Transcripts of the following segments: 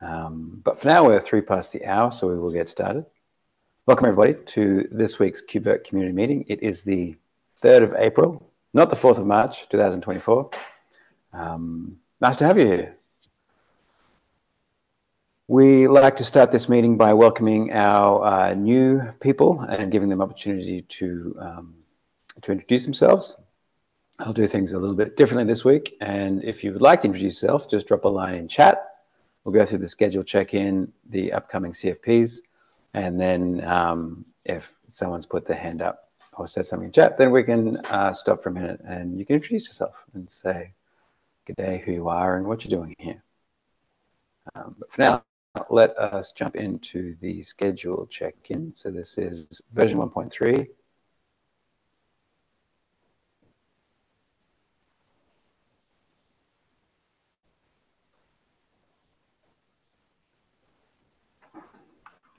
Um, but for now, we're three past the hour, so we will get started. Welcome, everybody, to this week's KubeVirt community meeting. It is the 3rd of April, not the 4th of March, 2024. Um, nice to have you here. We like to start this meeting by welcoming our uh, new people and giving them opportunity to, um, to introduce themselves. I'll do things a little bit differently this week. And if you would like to introduce yourself, just drop a line in chat We'll go through the schedule check-in, the upcoming CFPs, and then um, if someone's put their hand up or said something in chat, then we can uh, stop for a minute and you can introduce yourself and say, good day, who you are and what you're doing here. Um, but for now, let us jump into the schedule check-in. So this is version 1.3.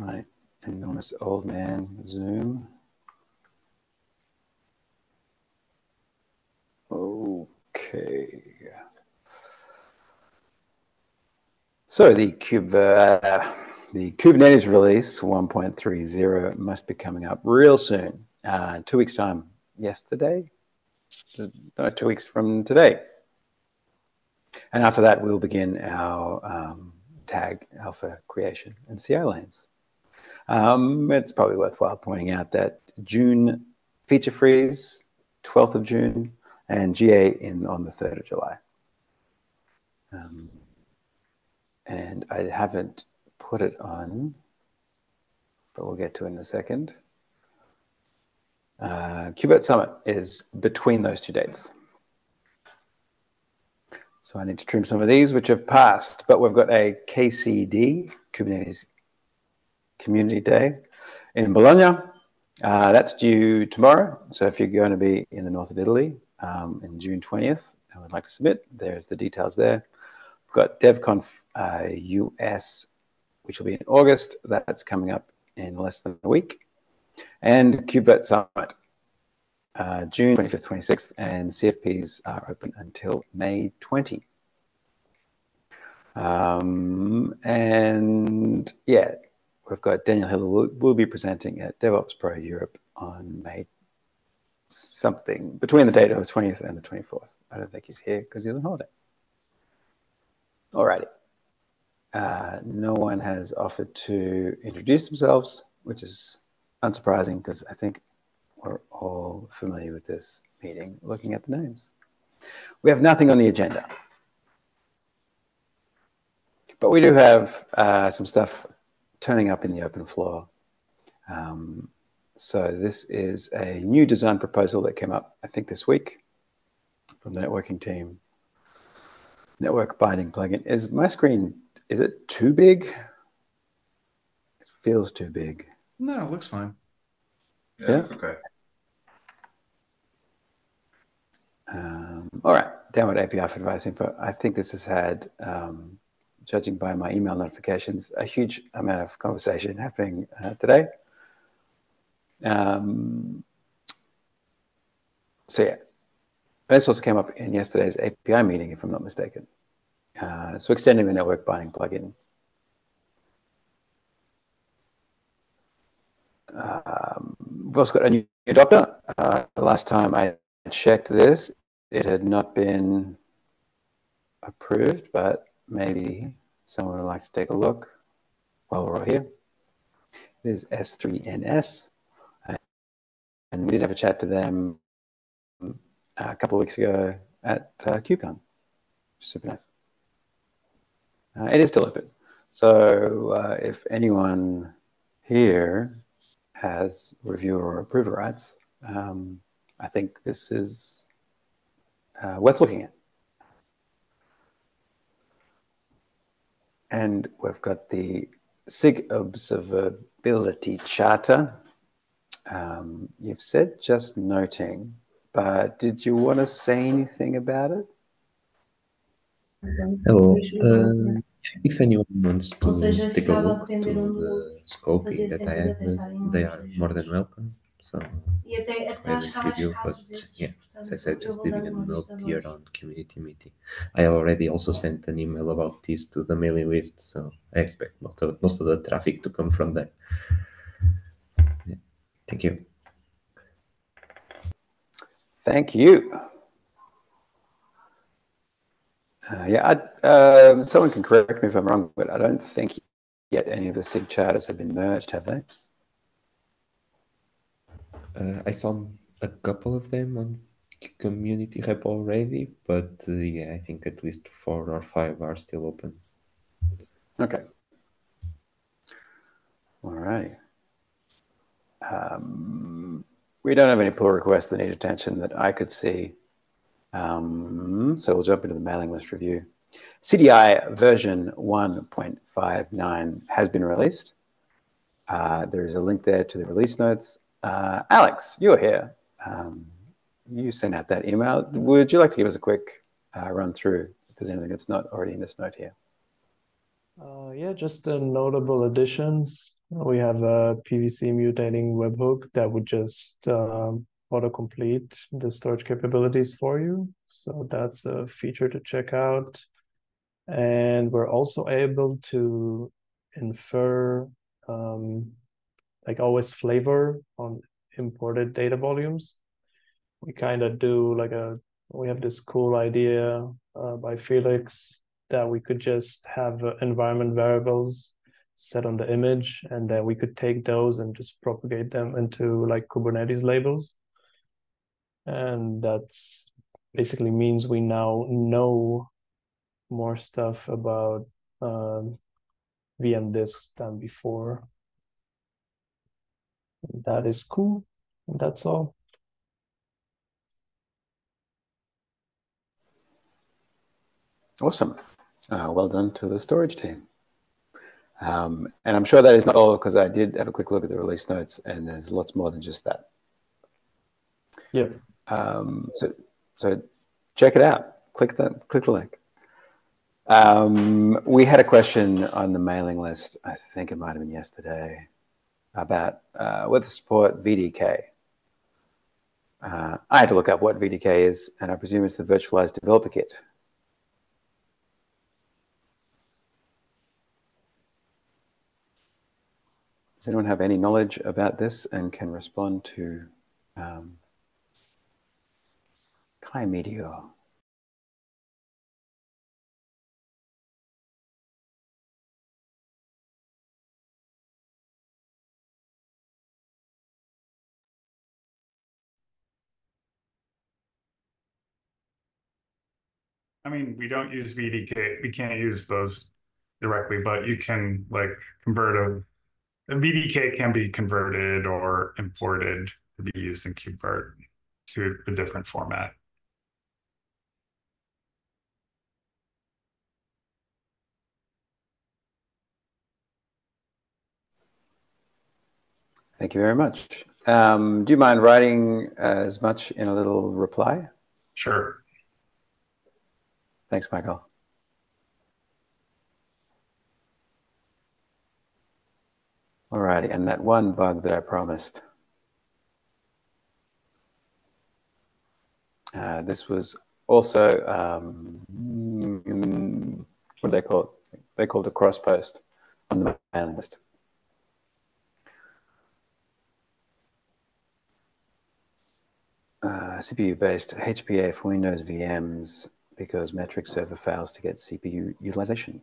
my enormous old man Zoom. Okay. So the Cube, uh, the Kubernetes release 1.30 must be coming up real soon. Uh, two weeks time. Yesterday, no, two weeks from today. And after that, we'll begin our um, tag alpha creation and CI lanes. Um, it's probably worthwhile pointing out that June feature freeze, 12th of June, and GA in on the 3rd of July. Um, and I haven't put it on, but we'll get to it in a second. Uh, Summit is between those two dates. So I need to trim some of these, which have passed, but we've got a KCD, Kubernetes Community Day in Bologna. Uh, that's due tomorrow. So if you're going to be in the north of Italy um, in June 20th and would like to submit, there's the details there. We've got DevConf uh, US, which will be in August. That's coming up in less than a week. And KubeVirt Summit, uh, June 25th, 26th, and CFPs are open until May 20. Um, and yeah, we've got Daniel Hiller will, will be presenting at DevOps Pro Europe on May something between the date of the 20th and the 24th. I don't think he's here because he's on holiday. Alrighty. Uh, no one has offered to introduce themselves, which is unsurprising because I think we're all familiar with this meeting looking at the names. We have nothing on the agenda. But we do have uh, some stuff turning up in the open floor. Um, so this is a new design proposal that came up, I think, this week from the networking team. Network binding plugin. Is my screen, is it too big? It feels too big. No, it looks fine. Yeah, yeah? it's okay. Um, all right, downward API for device info. I think this has had um, judging by my email notifications, a huge amount of conversation happening uh, today. Um, so yeah, this also came up in yesterday's API meeting, if I'm not mistaken. Uh, so extending the network binding plugin. Um, we've also got a new adopter. Uh, the last time I checked this, it had not been approved, but maybe someone would like to take a look while we're all here. It is S3NS. And we did have a chat to them uh, a couple of weeks ago at uh, KubeCon. Super nice. Uh, it is still open. So uh, if anyone here has reviewer or approver rights, um, I think this is uh, worth looking at. And we've got the SIG Observability Charter. Um, you've said just noting, but did you want to say anything about it? Hello. Uh, if anyone wants to take a look to the scoping that I have, they are more than welcome. So até, até acho que há mais review, but yeah, as I said, just vou leaving a note here on community meeting. I already also sent an email about this to the mailing list, so I expect most of, most of the traffic to come from there. Yeah. Thank you. Thank you. Uh, yeah, I, uh, someone can correct me if I'm wrong, but I don't think yet any of the SIG charters have been merged, have they? Uh, I saw a couple of them on community hub already, but uh, yeah, I think at least four or five are still open. Okay. All right. Um, we don't have any pull requests that need attention that I could see. Um, so we'll jump into the mailing list review. CDI version 1.59 has been released. Uh, there is a link there to the release notes. Uh, Alex, you're here. Um, you sent out that email. Would you like to give us a quick uh, run through if there's anything that's not already in this note here? Uh, yeah, just the notable additions. We have a PVC mutating webhook that would just um, autocomplete the storage capabilities for you. So that's a feature to check out. And we're also able to infer, um, like always, flavor on imported data volumes. We kind of do like a, we have this cool idea uh, by Felix that we could just have uh, environment variables set on the image and then we could take those and just propagate them into like Kubernetes labels. And that's basically means we now know more stuff about um, VM disks than before. That is cool. That's all. Awesome. Uh, well done to the storage team. Um, and I'm sure that is not all because I did have a quick look at the release notes and there's lots more than just that. Yeah. Um, so, so check it out. Click the, click the link. Um, we had a question on the mailing list, I think it might have been yesterday, about uh, to support VDK. Uh, I had to look up what VDK is, and I presume it's the virtualized developer kit. Does anyone have any knowledge about this and can respond to um, Kai Meteor? Mean, we don't use VDK. We can't use those directly, but you can like convert a, a VDK can be converted or imported to be used in KubeVirt to a different format. Thank you very much. Um, do you mind writing uh, as much in a little reply? Sure. Thanks, Michael. Alrighty, and that one bug that I promised. Uh, this was also, um, what do they call it? They called a cross post on the mailing list. Uh, CPU-based HPA for Windows VMs because metric server fails to get CPU utilization.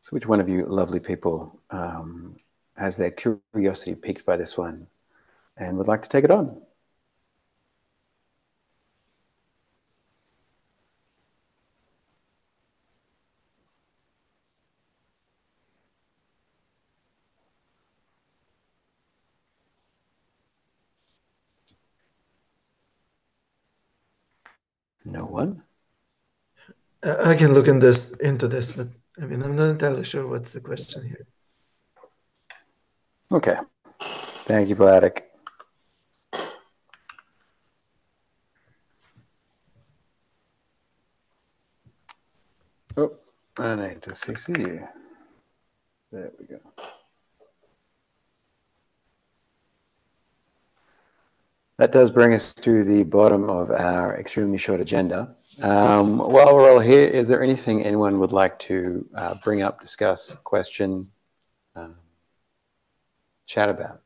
So which one of you lovely people um, has their curiosity piqued by this one and would like to take it on? one. I can look in this, into this, but I mean, I'm not entirely sure what's the question here. Okay. Thank you, Vladik. Oh, I need to CC you. There we go. That does bring us to the bottom of our extremely short agenda. Um, while we're all here, is there anything anyone would like to uh, bring up, discuss, question, um, chat about?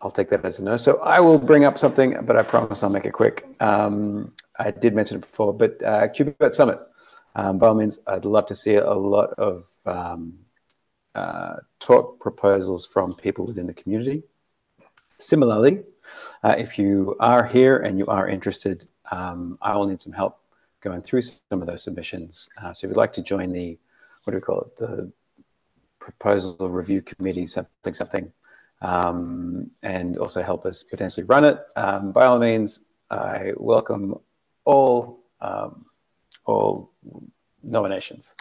I'll take that as a no. So I will bring up something, but I promise I'll make it quick. Um, I did mention it before, but uh, Summit. Um, by all means, I'd love to see a lot of um, uh, talk proposals from people within the community. Similarly, uh, if you are here and you are interested, um, I will need some help going through some of those submissions. Uh, so if you'd like to join the, what do we call it, the proposal review committee, something, something, um, and also help us potentially run it. Um, by all means, I welcome all um, all nominations.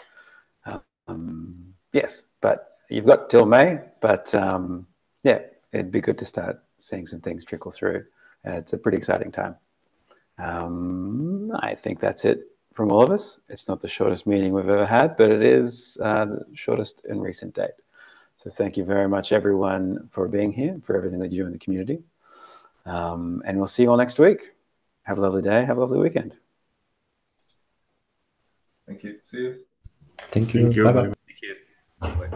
Um, yes, but you've got till May. But um, yeah, it'd be good to start seeing some things trickle through. Uh, it's a pretty exciting time. Um, I think that's it from all of us. It's not the shortest meeting we've ever had, but it is uh, the shortest in recent date. So thank you very much, everyone, for being here, for everything that you do in the community. Um, and we'll see you all next week. Have a lovely day. Have a lovely weekend. Thank you. See you. Thank you. Thank you. Bye bye. Bye.